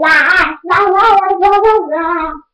la la la la la la.